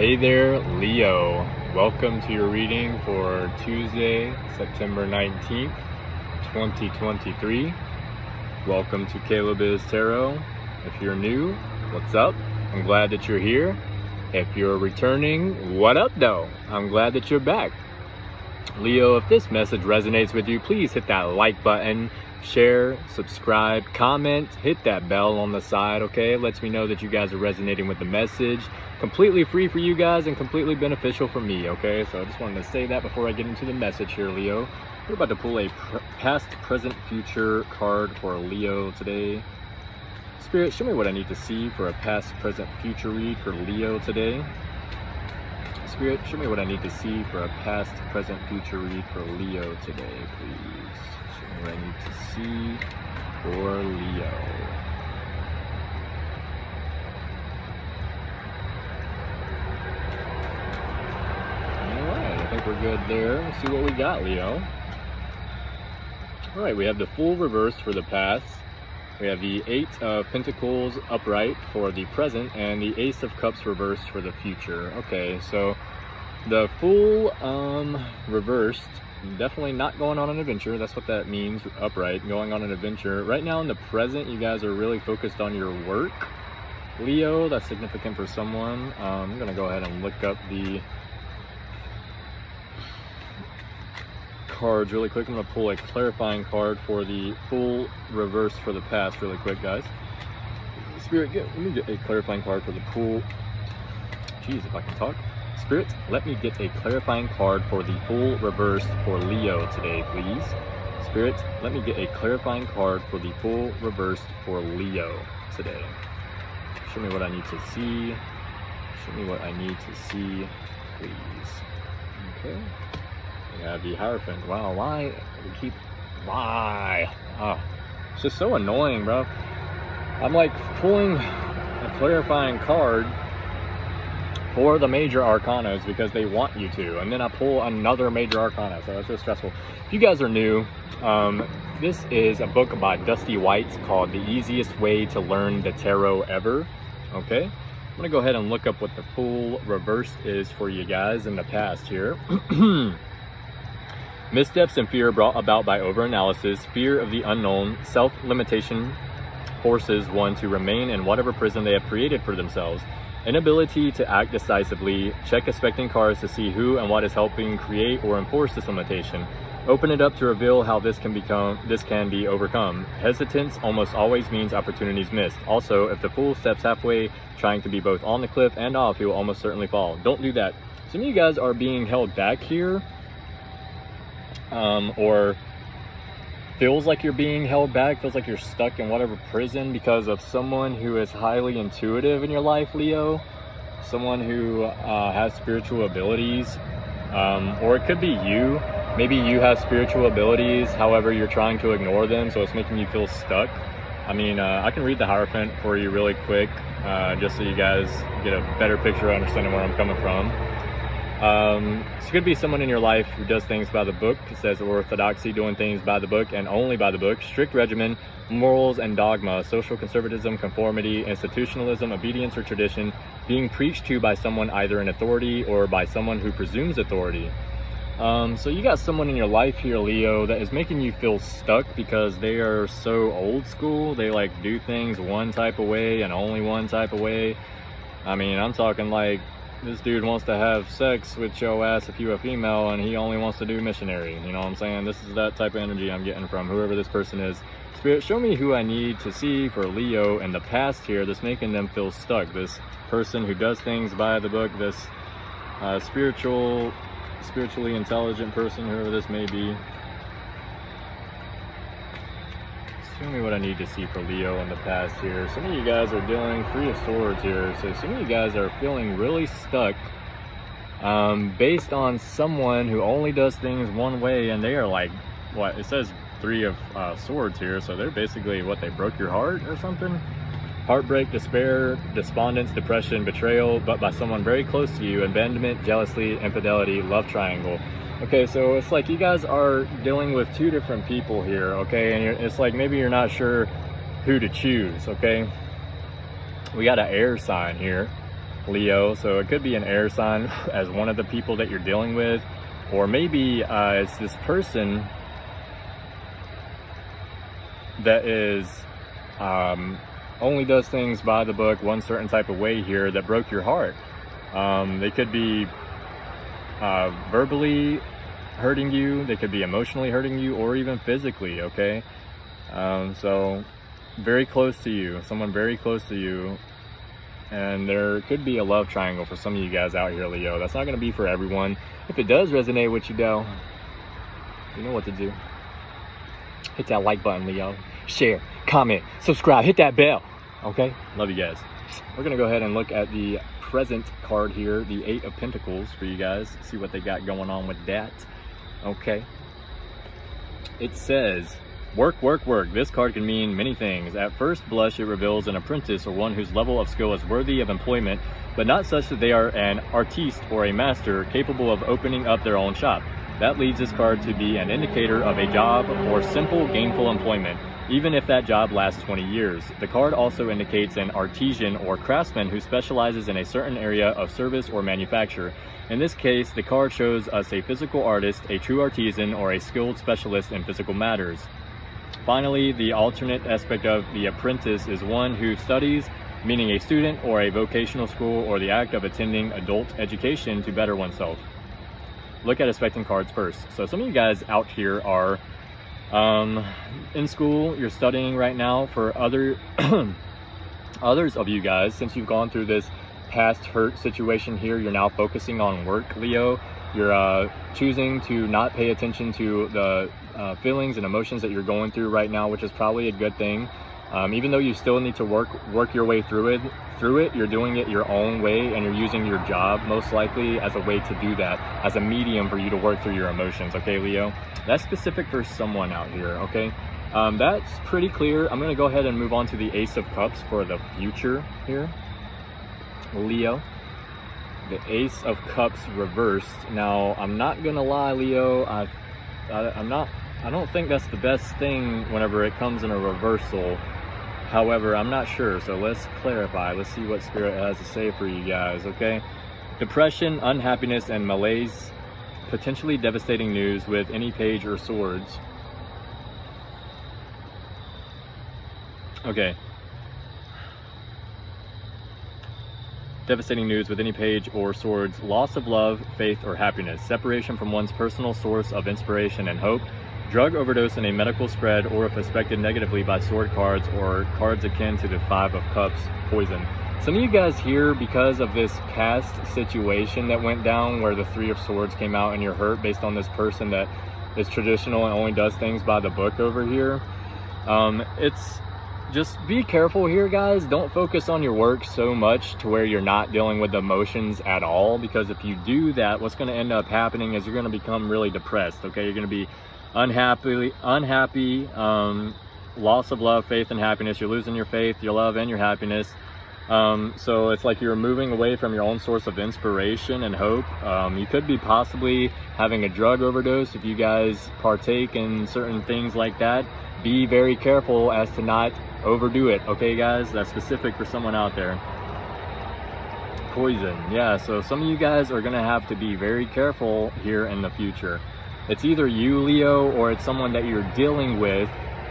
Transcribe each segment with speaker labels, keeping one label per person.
Speaker 1: Hey there, Leo. Welcome to your reading for Tuesday, September 19th, 2023. Welcome to Caleb is Tarot. If you're new, what's up? I'm glad that you're here. If you're returning, what up though? I'm glad that you're back. Leo, if this message resonates with you, please hit that like button, share, subscribe, comment, hit that bell on the side, okay? It lets me know that you guys are resonating with the message. Completely free for you guys and completely beneficial for me, okay? So I just wanted to say that before I get into the message here, Leo. We're about to pull a past, present, future card for Leo today. Spirit, show me what I need to see for a past, present, future read for Leo today. Spirit, show me what I need to see for a past, present, future read for Leo today, please. What I need to see for Leo. Alright, I think we're good there. Let's see what we got, Leo. Alright, we have the Fool reverse for the past. We have the Eight of Pentacles upright for the present and the Ace of Cups reversed for the future. Okay, so the Fool um, reversed, definitely not going on an adventure. That's what that means, upright, going on an adventure. Right now in the present, you guys are really focused on your work. Leo, that's significant for someone. Um, I'm to go ahead and look up the cards really quick. I'm to pull a clarifying card for the Fool reverse for the past really quick, guys. Spirit, get, let me get a clarifying card for the pool. Jeez, if I can talk. Spirit, let me get a clarifying card for the Fool reverse for Leo today, please. Spirit, let me get a clarifying card for the Fool reversed for Leo today. Show me what I need to see. Show me what I need to see, please. Okay. We have the Hierophant. Wow, why we keep why? Oh, it's just so annoying, bro. I'm like pulling a clarifying card for the major arcanas because they want you to, and then I pull another major arcana, so it's just stressful. If you guys are new, um, this is a book by Dusty White called The Easiest Way to Learn the Tarot Ever. Okay, I'm gonna go ahead and look up what the Fool reversed is for you guys in the past here. Missteps and fear brought about by overanalysis, fear of the unknown, self-limitation forces one to remain in whatever prison they have created for themselves. Inability to act decisively, check expecting cards to see who and what is helping create or enforce this limitation. Open it up to reveal how this can become this can be overcome. Hesitance almost always means opportunities missed. Also, if the fool steps halfway trying to be both on the cliff and off, he will almost certainly fall. Don't do that. Some of you guys are being held back here um, or feels like you're being held back, feels like you're stuck in whatever prison because of someone who is highly intuitive in your life, Leo, someone who uh, has spiritual abilities, um, or it could be you. Maybe you have spiritual abilities, however, you're trying to ignore them, so it's making you feel stuck. I mean, uh, I can read the Hierophant for you really quick, uh, just so you guys get a better picture of understanding where I'm coming from. Um, could be someone in your life who does things by the book. Says orthodoxy, doing things by the book and only by the book, strict regimen, morals and dogma, social conservatism, conformity, institutionalism, obedience or tradition, being preached to by someone either in authority or by someone who presumes authority. Um, so you got someone in your life here, Leo, that is making you feel stuck because they are so old school. They like do things one type of way and only one type of way. I mean, I'm talking like this dude wants to have sex with your ass if you're a female and he only wants to do missionary. You know what I'm saying? This is that type of energy I'm getting from whoever this person is. Spirit, show me who I need to see for Leo in the past here that's making them feel stuck. This person who does things by the book, this uh, spiritual, spiritually intelligent person, whoever this may be. Me what I need to see for Leo in the past here. Some of you guys are dealing Three of Swords here. So some of you guys are feeling really stuck um, based on someone who only does things one way and they are like, what, it says Three of uh, Swords here. So they're basically, what, they broke your heart or something? Heartbreak, despair, despondence, depression, betrayal, but by someone very close to you, abandonment, jealousy, infidelity, love triangle. Okay, so it's like you guys are dealing with two different people here, okay? And it's like maybe you're not sure who to choose, okay? We got an air sign here. Leo. So it could be an air sign as one of the people that you're dealing with, or maybe uh, it's this person that is um, only does things by the book one certain type of way here that broke your heart. Um, they could be uh, verbally hurting you, they could be emotionally hurting you, or even physically, okay? Um, so, very close to you, someone very close to you, and there could be a love triangle for some of you guys out here, Leo. That's not going to be for everyone. If it does resonate with you, though, you know what to do. Hit that like button, Leo. Share, comment, subscribe, hit that bell. Okay? Love you guys. We're going to go ahead and look at the present card here, the Eight of Pentacles for you guys. See what they got going on with that. Okay. It says, work, work, work. This card can mean many things. At first blush, it reveals an apprentice or one whose level of skill is worthy of employment, but not such that they are an artiste or a master capable of opening up their own shop. That leads this card to be an indicator of a job or simple gainful employment, even if that job lasts 20 years. The card also indicates an artisan or craftsman who specializes in a certain area of service or manufacture. In this case, the card shows us a physical artist, a true artisan, or a skilled specialist in physical matters. Finally, the alternate aspect of the apprentice is one who studies, meaning a student or a vocational school or the act of attending adult education to better oneself. Look at expecting cards first. So some of you guys out here are um, in school, you're studying right now. For other others of you guys, since you've gone through this past hurt situation here, you're now focusing on work, Leo. You're uh, choosing to not pay attention to the uh, feelings and emotions that you're going through right now, which is probably a good thing. Um, even though you still need to work work your way through it, through it, you're doing it your own way, and you're using your job most likely as a way to do that, as a medium for you to work through your emotions. Okay, Leo, that's specific for someone out here. Okay, um, that's pretty clear. I'm gonna go ahead and move on to the Ace of Cups for the future here. Leo. The Ace of Cups reversed. Now, I'm not gonna lie, Leo. I, I, I'm not. I don't think that's the best thing whenever it comes in a reversal. However, I'm not sure, so let's clarify. Let's see what Spirit has to say for you guys, okay? Depression, unhappiness, and malaise. Potentially devastating news with any page or swords. Okay, devastating news with any page or swords, loss of love, faith, or happiness, separation from one's personal source of inspiration and hope, drug overdose in a medical spread, or if affected negatively by sword cards or cards akin to the Five of Cups, poison. Some of you guys here, because of this past situation that went down where the Three of Swords came out and you're hurt based on this person that is traditional and only does things by the book over here, um, it's just be careful here guys don't focus on your work so much to where you're not dealing with emotions at all because if you do that what's going to end up happening is you're going to become really depressed okay you're going to be unhappy unhappy um, loss of love faith and happiness you're losing your faith your love and your happiness um, so it's like you're moving away from your own source of inspiration and hope. Um, you could be possibly having a drug overdose if you guys partake in certain things like that. Be very careful as to not overdo it, okay guys? That's specific for someone out there. Poison, yeah, so some of you guys are gonna have to be very careful here in the future. It's either you, Leo, or it's someone that you're dealing with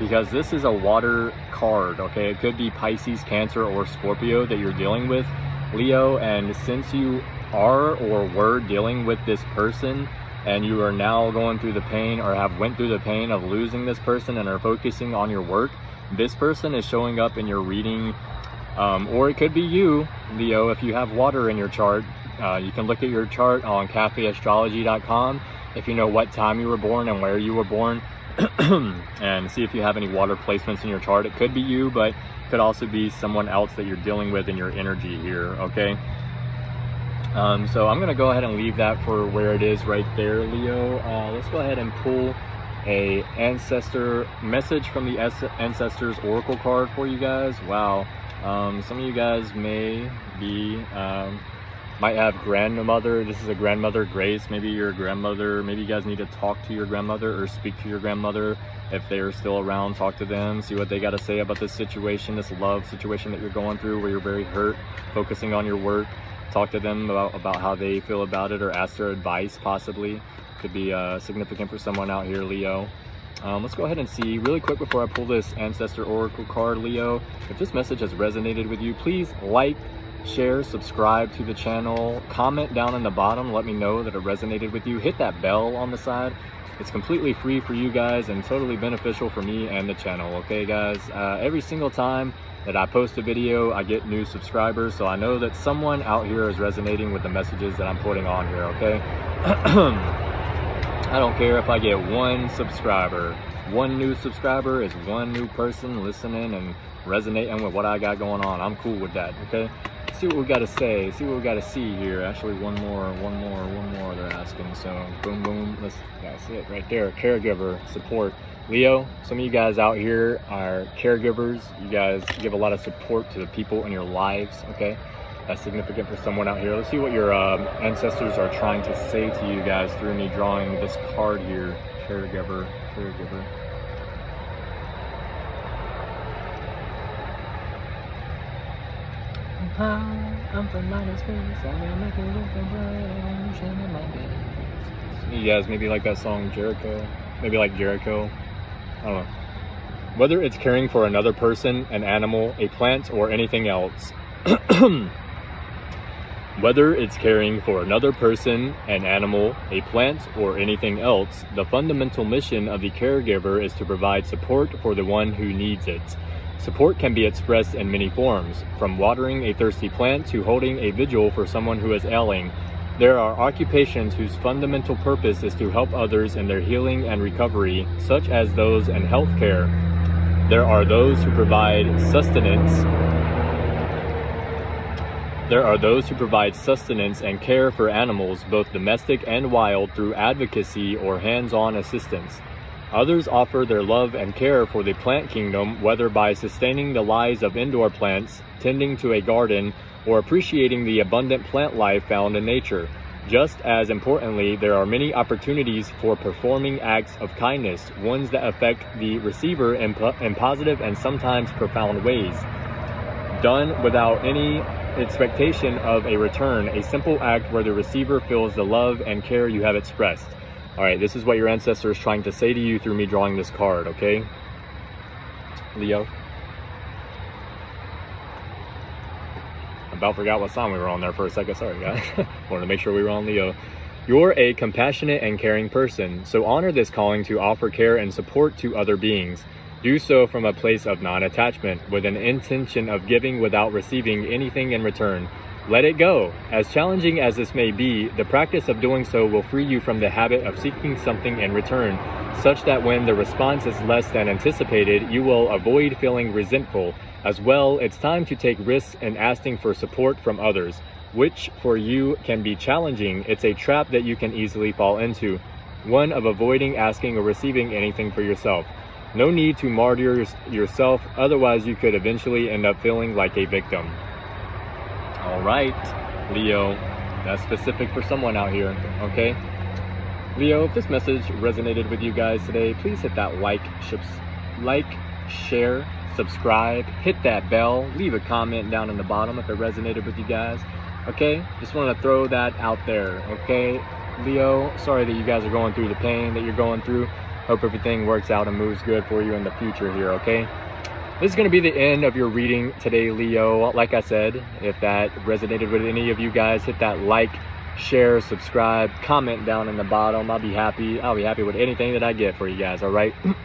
Speaker 1: because this is a water card, okay? It could be Pisces, Cancer, or Scorpio that you're dealing with, Leo, and since you are or were dealing with this person, and you are now going through the pain or have went through the pain of losing this person and are focusing on your work, this person is showing up in your reading, um, or it could be you, Leo, if you have water in your chart. Uh, you can look at your chart on cafeastrology.com if you know what time you were born and where you were born and see if you have any water placements in your chart. It could be you, but could also be someone else that you're dealing with in your energy here, okay? Um, so I'm gonna go ahead and leave that for where it is right there, Leo. Uh, let's go ahead and pull a ancestor message from the ancestors oracle card for you guys wow um, some of you guys may be um, might have grandmother this is a grandmother grace maybe your grandmother maybe you guys need to talk to your grandmother or speak to your grandmother if they're still around talk to them see what they got to say about this situation this love situation that you're going through where you're very hurt focusing on your work talk to them about, about how they feel about it or ask their advice possibly. Could be uh, significant for someone out here, Leo. Um, let's go ahead and see really quick before I pull this Ancestor Oracle card, Leo. If this message has resonated with you, please like, share, subscribe to the channel, comment down in the bottom, let me know that it resonated with you. Hit that bell on the side. It's completely free for you guys and totally beneficial for me and the channel, okay guys? Uh, every single time that I post a video, I get new subscribers, so I know that someone out here is resonating with the messages that I'm putting on here, okay? I don't care if I get one subscriber. One new subscriber is one new person listening and resonating with what I got going on. I'm cool with that, okay? See what we got to say, see what we got to see here. Actually, one more, one more, one more they're asking. So, boom, boom. Let's, that's it right there. Caregiver support. Leo, some of you guys out here are caregivers. You guys give a lot of support to the people in your lives, okay? That's significant for someone out here. Let's see what your um, ancestors are trying to say to you guys through me drawing this card here. Caregiver, caregiver. I'm from outer space. I'm making in my bed. You guys maybe like that song Jericho? Maybe like Jericho? I don't know. Whether it's caring for another person, an animal, a plant, or anything else. Whether it's caring for another person, an animal, a plant, or anything else, the fundamental mission of the caregiver is to provide support for the one who needs it. Support can be expressed in many forms, from watering a thirsty plant to holding a vigil for someone who is ailing. There are occupations whose fundamental purpose is to help others in their healing and recovery, such as those in healthcare. There are those who provide sustenance. There are those who provide sustenance and care for animals, both domestic and wild, through advocacy or hands-on assistance. Others offer their love and care for the plant kingdom, whether by sustaining the lives of indoor plants, tending to a garden, or appreciating the abundant plant life found in nature. Just as importantly, there are many opportunities for performing acts of kindness, ones that affect the receiver in, in positive and sometimes profound ways. Done without any expectation of a return, a simple act where the receiver feels the love and care you have expressed. All right, this is what your ancestor is trying to say to you through me drawing this card, okay? Leo. About forgot what song we were on there for a second. Sorry, guys. Wanted to make sure we were on Leo. You're a compassionate and caring person, so honor this calling to offer care and support to other beings. Do so from a place of non-attachment, with an intention of giving without receiving anything in return. Let it go. As challenging as this may be, the practice of doing so will free you from the habit of seeking something in return, such that when the response is less than anticipated, you will avoid feeling resentful. As well, it's time to take risks in asking for support from others, which for you can be challenging. It's a trap that you can easily fall into, one of avoiding asking or receiving anything for yourself. No need to martyr yourself, otherwise you could eventually end up feeling like a victim. All right, Leo, that's specific for someone out here, okay? Leo, if this message resonated with you guys today, please hit that like, like, share, subscribe, hit that bell, leave a comment down in the bottom if it resonated with you guys, okay? Just want to throw that out there, okay? Leo, sorry that you guys are going through the pain that you're going through. Hope everything works out and moves good for you in the future here, okay? This is going to be the end of your reading today, Leo. Like I said, if that resonated with any of you guys, hit that like, share, subscribe, comment down in the bottom. I'll be happy. I'll be happy with anything that I get for you guys, all right?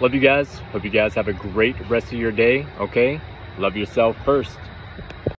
Speaker 1: Love you guys. Hope you guys have a great rest of your day, okay? Love yourself first.